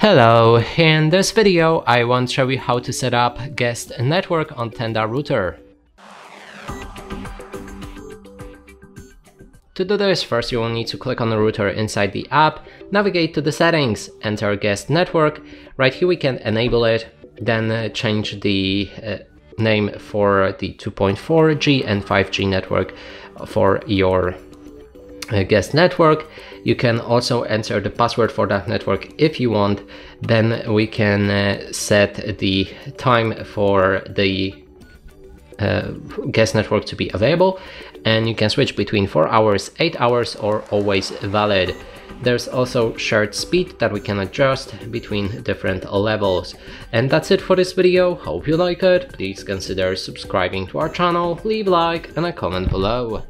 Hello, in this video I want to show you how to set up guest network on Tenda router. To do this, first you will need to click on the router inside the app, navigate to the settings, enter guest network, right here we can enable it, then uh, change the uh, name for the 2.4G and 5G network for your guest network. You can also enter the password for that network if you want. Then we can uh, set the time for the uh, guest network to be available and you can switch between 4 hours, 8 hours or always valid. There's also shared speed that we can adjust between different levels. And that's it for this video, hope you like it, please consider subscribing to our channel, leave a like and a comment below.